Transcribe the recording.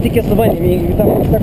kiesowanie mi, tam tak